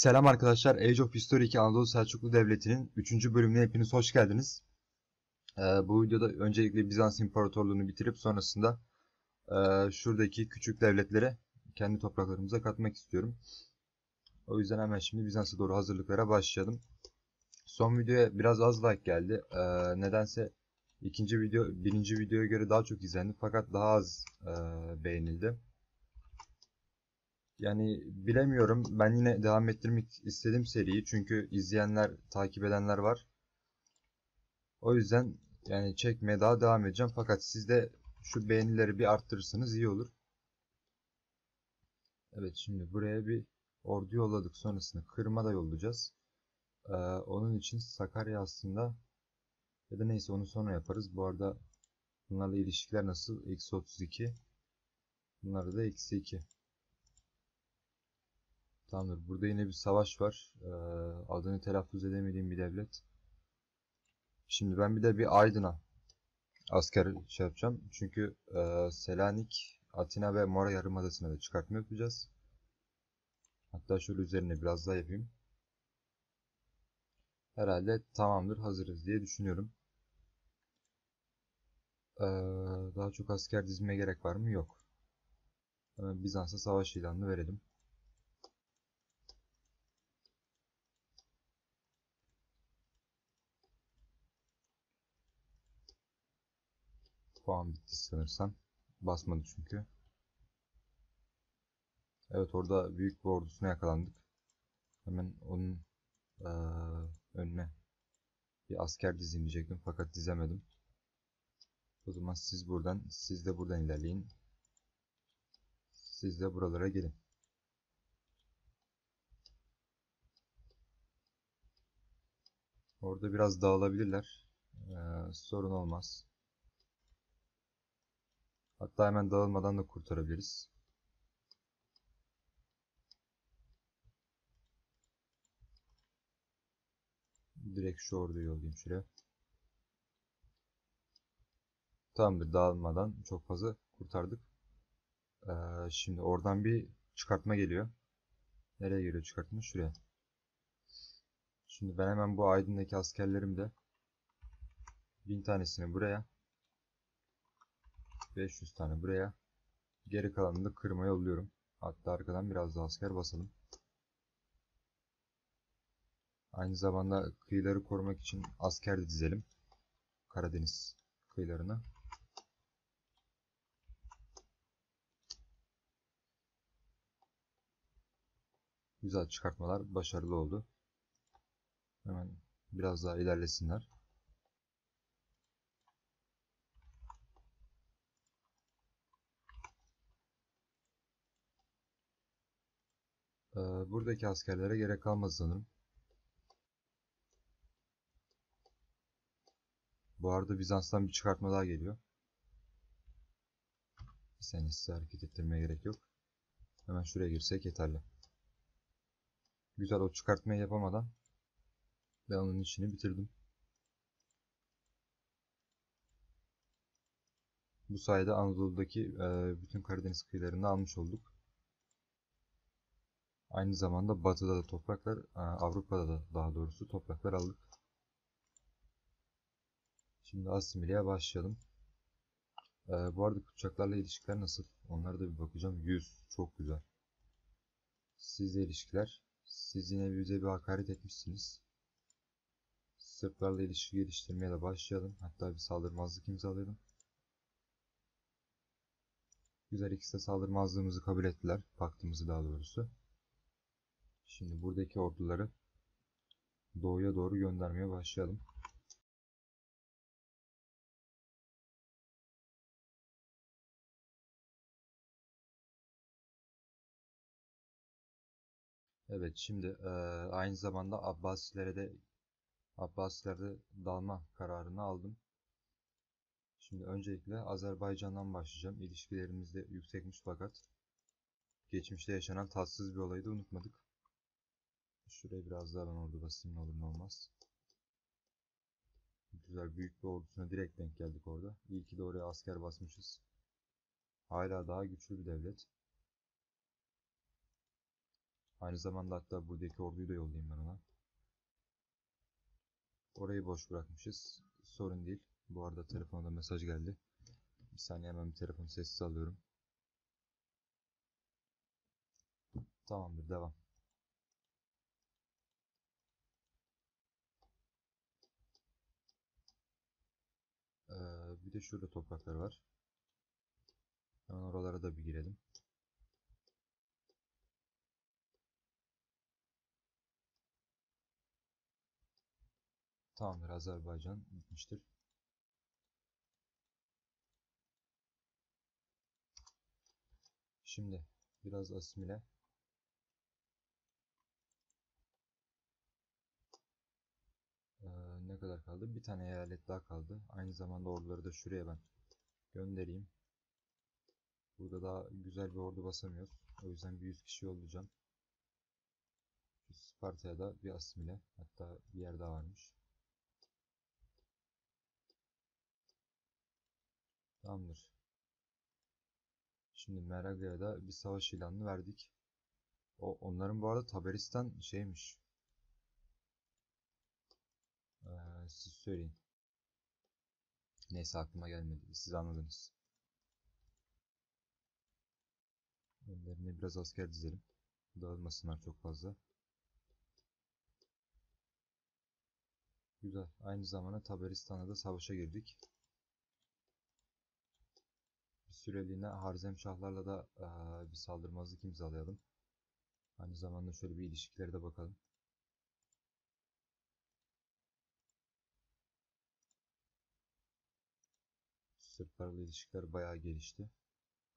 Selam arkadaşlar. Age of History 2 Anadolu Selçuklu Devleti'nin 3. bölümüne hepiniz hoş geldiniz. Ee, bu videoda öncelikle Bizans İmparatorluğu'nu bitirip sonrasında e, şuradaki küçük devletlere kendi topraklarımıza katmak istiyorum. O yüzden hemen şimdi Bizans'a doğru hazırlıklara başlayalım. Son videoya biraz az like geldi. Ee, nedense ikinci video birinci videoya göre daha çok izlendi fakat daha az e, beğenildi. Yani bilemiyorum. Ben yine devam ettirmek istedim seriyi. Çünkü izleyenler, takip edenler var. O yüzden yani çekmeye daha devam edeceğim. Fakat siz de şu beğenileri bir arttırırsanız iyi olur. Evet şimdi buraya bir ordu yolladık. Sonrasında Kırım'a da yollayacağız. Ee, onun için Sakarya aslında ya da neyse onu sonra yaparız. Bu arada bunlarla ilişkiler nasıl? Eksi 32. Bunlarda da eksi 2. Tamamdır. Burada yine bir savaş var. Ee, adını telaffuz edemediğim bir devlet. Şimdi ben bir de bir Aydın'a asker şey yapacağım. Çünkü e, Selanik, Atina ve Mora Yarımadası'na da çıkartma yapacağız. Hatta şöyle üzerine biraz daha yapayım. Herhalde tamamdır, hazırız diye düşünüyorum. Ee, daha çok asker dizmeye gerek var mı? Yok. Bizans'a savaş ilanını verelim. Puan bitti sanırsam. Basmadı çünkü. Evet orada büyük bir ordusuna yakalandık. Hemen onun ee, önüne bir asker dizimleyecektim fakat dizemedim. O zaman siz buradan, siz de buradan ilerleyin. Siz de buralara gelin. Orada biraz dağılabilirler. Ee, sorun olmaz. Hatta hemen dağılmadan da kurtarabiliriz. Direkt şu orduyu yollayayım şuraya. Tamamdır dağılmadan çok fazla kurtardık. Ee, şimdi oradan bir çıkartma geliyor. Nereye geliyor çıkartma? Şuraya. Şimdi ben hemen bu Aydın'daki askerlerim de bin tanesini buraya 500 tane buraya. Geri kalanını da Kırım'a yolluyorum. Hatta arkadan biraz daha asker basalım. Aynı zamanda kıyıları korumak için asker de dizelim. Karadeniz kıyılarına. Güzel çıkartmalar başarılı oldu. Hemen biraz daha ilerlesinler. Ee, buradaki askerlere gerek kalmaz sanırım. Bu arada Bizans'tan bir çıkartma daha geliyor. Saniye size hareket ettirmeye gerek yok. Hemen şuraya girsek yeterli. Güzel o çıkartmayı yapamadan ben onun işini bitirdim. Bu sayede Anadolu'daki e, bütün Karadeniz kıyılarını almış olduk. Aynı zamanda batıda da topraklar, Avrupa'da da daha doğrusu topraklar aldık. Şimdi asimileye başlayalım. Ee, bu arada Kıpçaklarla ilişkiler nasıl? Onlara da bir bakacağım. 100. Çok güzel. Sizle ilişkiler. Siz yine bize bir hakaret etmişsiniz. Sırplarla ilişki geliştirmeye de başlayalım. Hatta bir saldırmazlık imzalayalım. Güzel ikisi de saldırmazlığımızı kabul ettiler. Paktımızı daha doğrusu. Şimdi buradaki orduları doğuya doğru göndermeye başlayalım. Evet şimdi e, aynı zamanda Abbasilere de Abbasilere dalma kararını aldım. Şimdi öncelikle Azerbaycan'dan başlayacağım. İlişkilerimiz de yüksekmiş fakat geçmişte yaşanan tatsız bir olayı da unutmadık. Şuraya biraz daha ben ordu basayım olur ne olmaz. Güzel büyük bir ordusuna direkt denk geldik orada. İyi ki de oraya asker basmışız. Hala daha güçlü bir devlet. Aynı zamanda hatta buradaki orduyu da yollayayım ben ona. Orayı boş bırakmışız. Sorun değil. Bu arada telefona da mesaj geldi. Bir saniye hemen bir telefonu sessiz alıyorum. Tamamdır devam. Ee, bir de şurada topraklar var. Hemen oralara da bir girelim. Tamamdır Azerbaycan bitmiştir. Şimdi biraz asimile. Ee, ne kadar kaldı? Bir tane eyalet daha kaldı. Aynı zamanda orduları da şuraya ben göndereyim. Burada daha güzel bir ordu basamıyoruz. O yüzden bir 100 kişi yollayacağım. Sparta'ya da bir asimile. Hatta bir yer daha varmış. Tamamdır. Şimdi Meraga'ya da bir savaş ilanını verdik. O, onların bu arada Taberistan şeymiş. Ee, siz söyleyin. Neyse aklıma gelmedi. Siz anladınız. Önlerine biraz asker dizelim. Dağılmasınlar çok fazla. Güzel. Aynı zamanda Taberistan'la da savaşa girdik. Bir süreliğine Harzemşahlarla da eee, bir saldırmazlık imzalayalım. Aynı zamanda şöyle bir ilişkilere de bakalım. Sırplarla ilişkiler bayağı gelişti.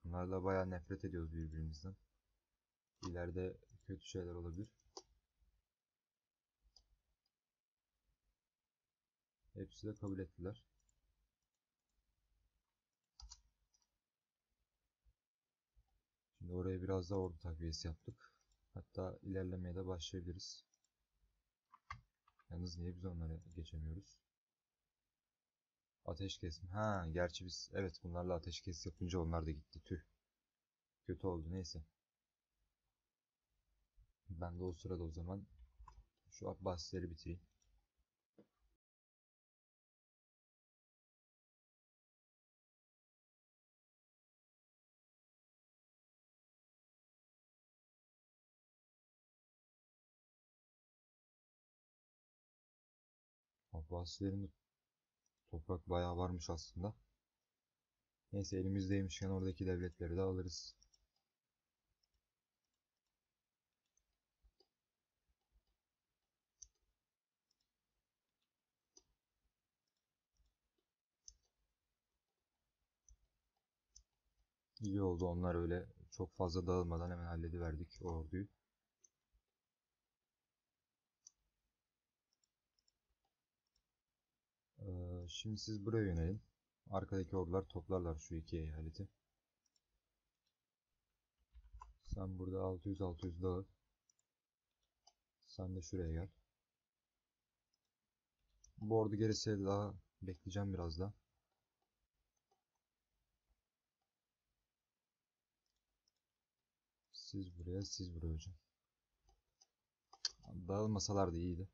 Bunlarla bayağı nefret ediyoruz birbirimizden. İleride kötü şeyler olabilir. Hepsi de kabul ettiler. Şimdi oraya biraz daha ordu takviyesi yaptık. Hatta ilerlemeye de başlayabiliriz. Yalnız niye biz onlara geçemiyoruz? Ateşkes mi? Ha, gerçi biz evet bunlarla ateşkes yapınca onlar da gitti. Tüh. Kötü oldu neyse. Ben de o sırada o zaman şu Abbasileri bitireyim. Abbasilerin toprak bayağı varmış aslında. Neyse elimizdeymişken oradaki devletleri de alırız. İyi oldu onlar öyle çok fazla dağılmadan hemen hallediverdik o orduyu. Ee, şimdi siz buraya yönelin. Arkadaki ordular toplarlar şu iki eyaleti. Sen burada 600-600 dağıl. Sen de şuraya gel. Bu ordu gelirse daha bekleyeceğim biraz da. Siz buraya, siz buraya hocam. Dağılmasalar da iyiydi.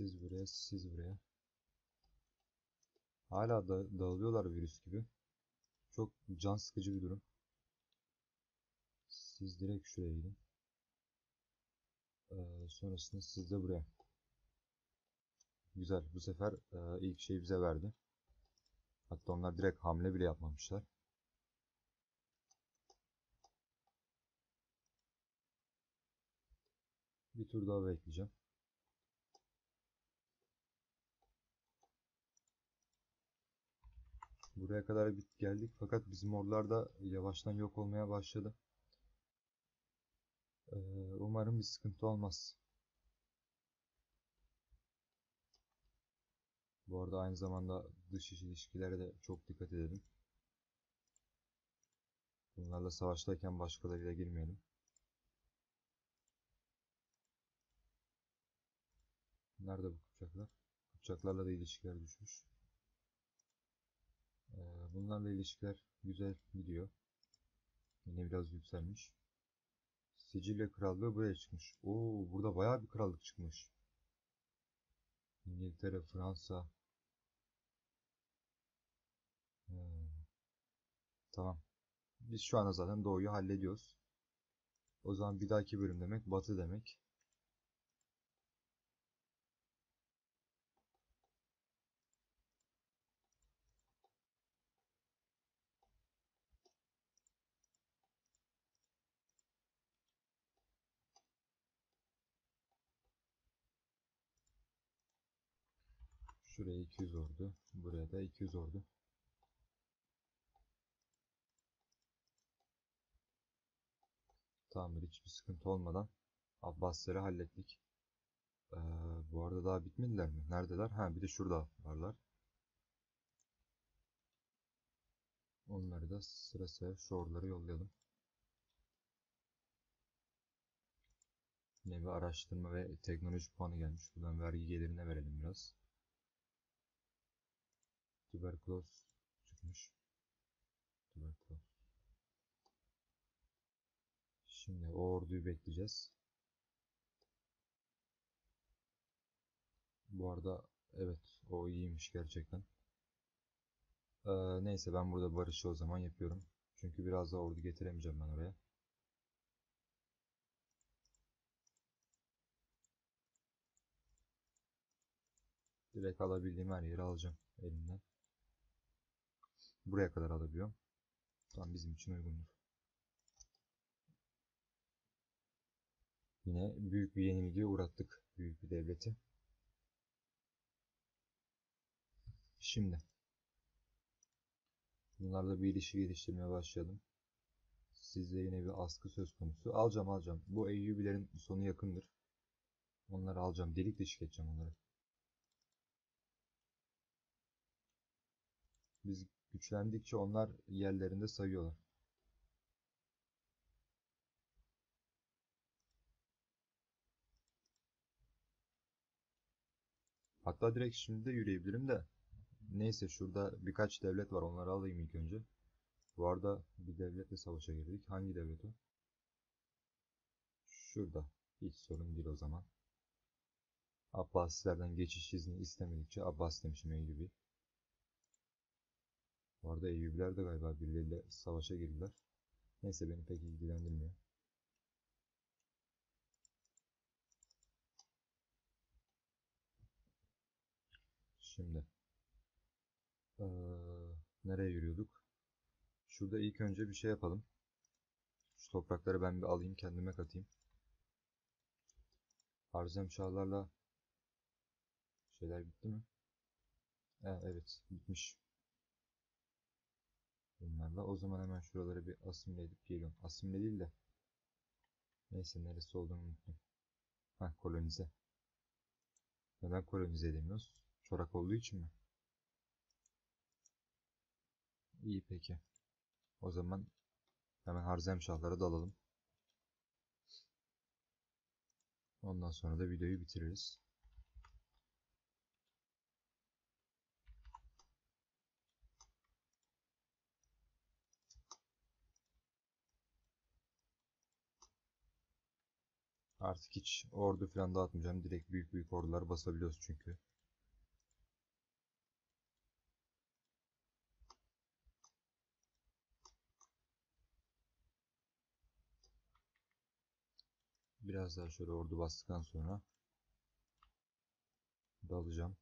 Siz buraya, siz buraya. Hala da dağılıyorlar virüs gibi. Çok can sıkıcı bir durum. Siz direkt şuraya gidin. Ee, sonrasında siz de buraya. Güzel. Bu sefer e, ilk şeyi bize verdi. Hatta onlar direkt hamle bile yapmamışlar. Bir tur daha bekleyeceğim. Buraya kadar bit geldik fakat bizim ordular da yavaştan yok olmaya başladı. Ee, umarım bir sıkıntı olmaz. Bu arada aynı zamanda dış iş ilişkilere de çok dikkat edelim. Bunlarla savaştayken başkalarıyla girmeyelim. Nerede bu Kıpçaklar? Kıpçaklarla da ilişkiler düşmüş. Ee, bunlarla ilişkiler güzel gidiyor. Yine biraz yükselmiş. Sicilya Krallığı buraya çıkmış. Oo, burada bayağı bir krallık çıkmış. İngiltere, Fransa. Hmm. Tamam. Biz şu anda zaten doğuyu hallediyoruz. O zaman bir dahaki bölüm demek batı demek. Şuraya 200 ordu. Buraya da 200 ordu. Tamamdır. Hiçbir sıkıntı olmadan Abbasları hallettik. Ee, bu arada daha bitmediler mi? Neredeler? Ha bir de şurada varlar. Onları da sıra sıra şu yollayalım. Bir araştırma ve teknoloji puanı gelmiş. Buradan vergi gelirine verelim biraz. Tüberküloz çıkmış. Tüberküloz. Şimdi o orduyu bekleyeceğiz. Bu arada evet o iyiymiş gerçekten. Ee, neyse ben burada barışı o zaman yapıyorum. Çünkü biraz daha ordu getiremeyeceğim ben oraya. Direkt alabildiğim her yeri alacağım elimden. Buraya kadar alabiliyorum. Tam bizim için uygundur. Yine büyük bir yenilgiye uğrattık büyük bir devleti. Şimdi bunlarla bir ilişki geliştirmeye başlayalım. Sizde yine bir askı söz konusu. Alacağım alacağım. Bu Eyyubilerin sonu yakındır. Onları alacağım. Delik deşik edeceğim onları. Biz güçlendikçe onlar yerlerinde sayıyorlar. Hatta direkt şimdi de yürüyebilirim de. Neyse şurada birkaç devlet var onları alayım ilk önce. Bu arada bir devletle savaşa girdik. Hangi devlet o? Şurada. Hiç sorun değil o zaman. Abbasilerden geçiş izni istemedikçe Abbas demişim Eyyubi. Bu arada Eyyubiler de galiba birileriyle savaşa girdiler. Neyse beni pek ilgilendirmiyor. Şimdi ee, nereye yürüyorduk? Şurada ilk önce bir şey yapalım. Şu toprakları ben bir alayım kendime katayım. Harzem şahlarla şeyler bitti mi? Ha, evet bitmiş. Bunlarla o zaman hemen şuraları bir asimile edip geliyorum. Asimile değil de neyse neresi olduğunu unuttum. Ha kolonize. Neden kolonize edemiyoruz? Çorak olduğu için mi? İyi peki. O zaman hemen Harzemşahlara dalalım. Ondan sonra da videoyu bitiririz. Artık hiç ordu falan dağıtmayacağım. Direkt büyük büyük ordular basabiliyoruz çünkü. Biraz daha şöyle ordu bastıktan sonra dalacağım.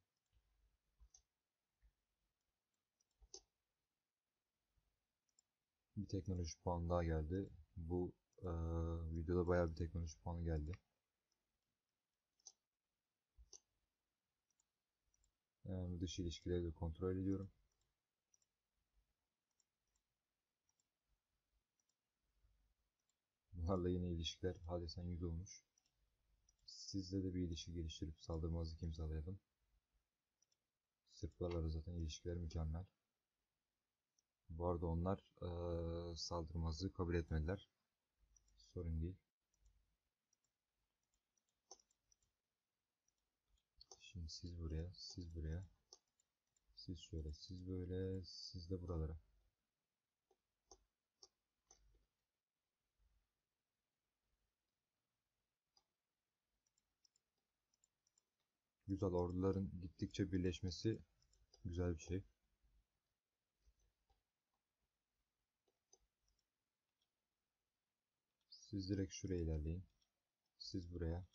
Bir teknoloji puanı daha geldi. Bu e, videoda bayağı bir teknoloji puanı geldi. Yani dış ilişkileri de kontrol ediyorum. Bunlarla yine ilişkiler hadesen yüz olmuş. Sizle de bir ilişki geliştirip saldırmazlık imzalayalım. Sırplarla zaten ilişkiler mükemmel. Bu arada onlar ee, saldırmazlığı kabul etmediler. Sorun değil. Şimdi siz buraya, siz buraya, Siz şöyle, siz böyle, siz de buralara. Güzel orduların gittikçe birleşmesi güzel bir şey. Siz direkt şuraya ilerleyin. Siz buraya.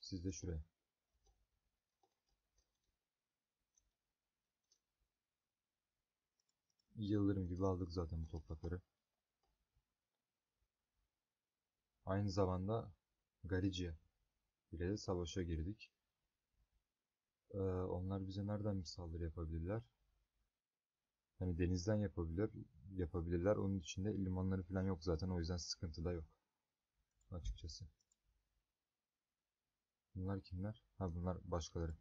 Siz de şuraya. Yıldırım gibi aldık zaten bu toprakları. Aynı zamanda Galicia ile de savaşa girdik. Ee, onlar bize nereden bir saldırı yapabilirler? Hani denizden yapabilir, yapabilirler. Onun içinde limanları falan yok zaten. O yüzden sıkıntı da yok. Açıkçası. Bunlar kimler? Ha bunlar başkaları.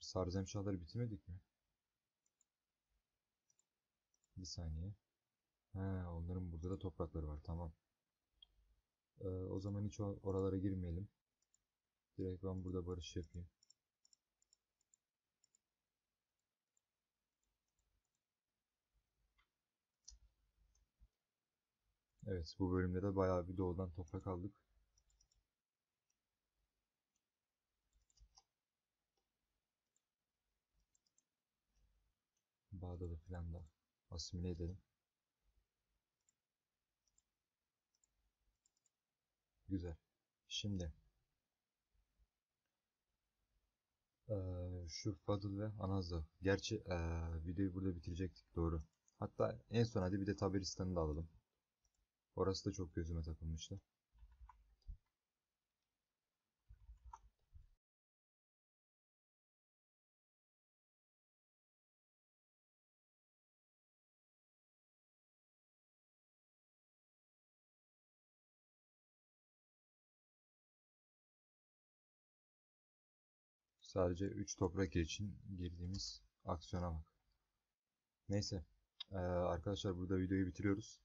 Sarzemşahları bitirmedik mi? Bir saniye. Ha, onların burada da toprakları var. Tamam. Ee, o zaman hiç oralara girmeyelim. Direkt ben burada barış yapayım. Evet, bu bölümde de bayağı bir doğudan toprak aldık. Bağdat'ı falan da asimile edelim. Güzel. Şimdi şu Fadıl ve Anaz'ı. Gerçi videoyu burada bitirecektik doğru. Hatta en son hadi bir de Taberistan'ı da alalım. Orası da çok gözüme takılmıştı. Sadece 3 toprak için girdiğimiz aksiyona bak. Neyse. eee, arkadaşlar burada videoyu bitiriyoruz.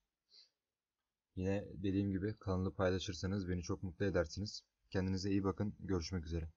Yine dediğim gibi kanalı paylaşırsanız beni çok mutlu edersiniz. Kendinize iyi bakın. Görüşmek üzere.